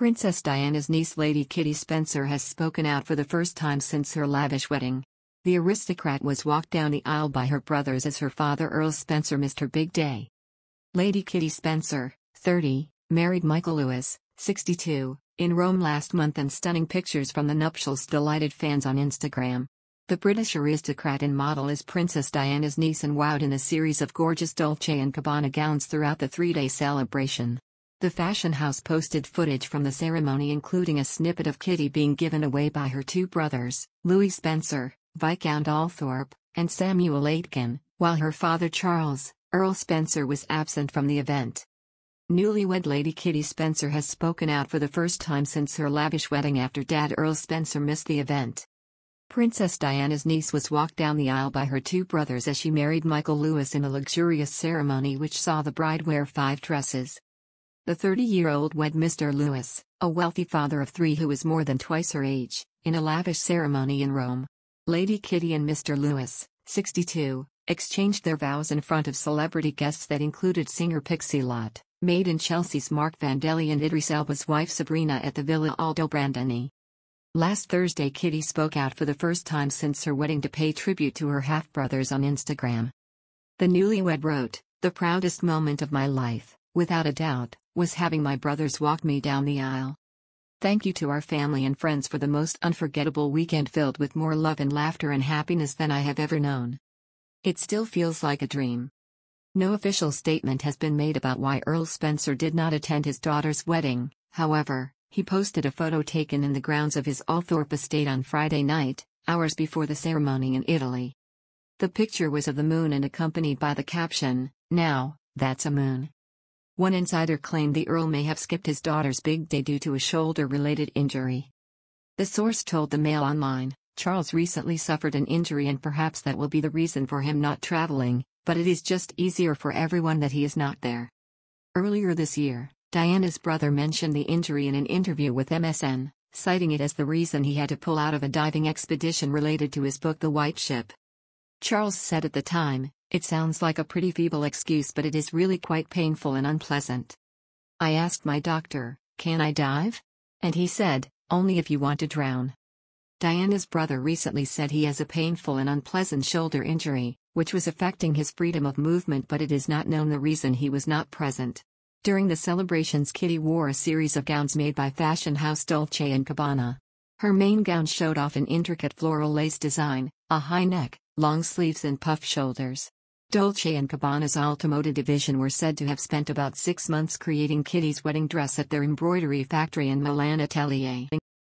Princess Diana's niece Lady Kitty Spencer has spoken out for the first time since her lavish wedding. The aristocrat was walked down the aisle by her brothers as her father Earl Spencer missed her big day. Lady Kitty Spencer, 30, married Michael Lewis, 62, in Rome last month and stunning pictures from the nuptials delighted fans on Instagram. The British aristocrat and model is Princess Diana's niece and wowed in a series of gorgeous Dolce & Gabbana gowns throughout the three-day celebration. The fashion house posted footage from the ceremony including a snippet of Kitty being given away by her two brothers, Louis Spencer, Viscount Althorp, and Samuel Aitken, while her father Charles, Earl Spencer was absent from the event. Newlywed Lady Kitty Spencer has spoken out for the first time since her lavish wedding after Dad Earl Spencer missed the event. Princess Diana's niece was walked down the aisle by her two brothers as she married Michael Lewis in a luxurious ceremony which saw the bride wear five dresses. The 30-year-old wed Mr. Lewis, a wealthy father of three who is more than twice her age, in a lavish ceremony in Rome. Lady Kitty and Mr. Lewis, 62, exchanged their vows in front of celebrity guests that included singer Pixie Lott, Made in Chelsea's Mark Vandelli and Idris Elba's wife Sabrina at the Villa Aldobrandini. Last Thursday Kitty spoke out for the first time since her wedding to pay tribute to her half-brothers on Instagram. The newlywed wrote, The proudest moment of my life, without a doubt, was having my brothers walk me down the aisle. Thank you to our family and friends for the most unforgettable weekend filled with more love and laughter and happiness than I have ever known. It still feels like a dream. No official statement has been made about why Earl Spencer did not attend his daughter's wedding, however, he posted a photo taken in the grounds of his Althorp estate on Friday night, hours before the ceremony in Italy. The picture was of the moon and accompanied by the caption, Now, that's a moon. One insider claimed the Earl may have skipped his daughter's big day due to a shoulder related injury. The source told the Mail Online Charles recently suffered an injury and perhaps that will be the reason for him not traveling, but it is just easier for everyone that he is not there. Earlier this year, Diana's brother mentioned the injury in an interview with MSN, citing it as the reason he had to pull out of a diving expedition related to his book The White Ship. Charles said at the time, it sounds like a pretty feeble excuse, but it is really quite painful and unpleasant. I asked my doctor, Can I dive? And he said, Only if you want to drown. Diana's brother recently said he has a painful and unpleasant shoulder injury, which was affecting his freedom of movement, but it is not known the reason he was not present. During the celebrations, Kitty wore a series of gowns made by fashion house Dolce & Gabbana. Her main gown showed off an intricate floral lace design, a high neck, long sleeves and puff shoulders. Dolce & Gabbana's Altamoda division were said to have spent about six months creating Kitty's wedding dress at their embroidery factory in Milan Atelier.